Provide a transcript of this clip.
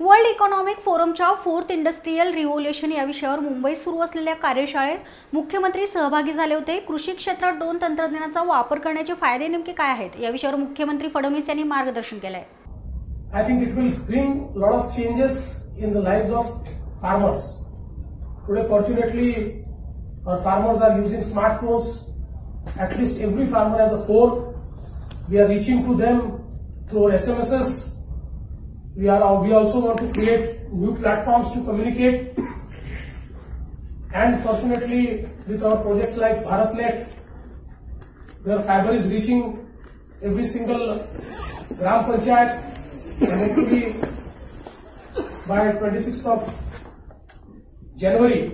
World economic फोरमच्या fourth industrial revolution या विषयावर मुंबईत सुरू असलेल्या कार्यशाळेत मुख्यमंत्री सहभागी झाले होते. कृषी क्षेत्रात ड्रोन तंत्रज्ञानाचा वापर करण्याचे फायदे नेमके काय आहेत? या विषयावर मुख्यमंत्री फडणवीस यांनी मार्गदर्शन केलंय. I think it will bring lot of changes in the life of farmers today fortunately farmers are using smartphones at least every farmer as a for we are reaching to them through S M S S We are uh, we also want to create new platforms to communicate. And fortunately, with our projects like BharatNet, where fiber is reaching every single Gram Panchayat, and hopefully by 26th of January,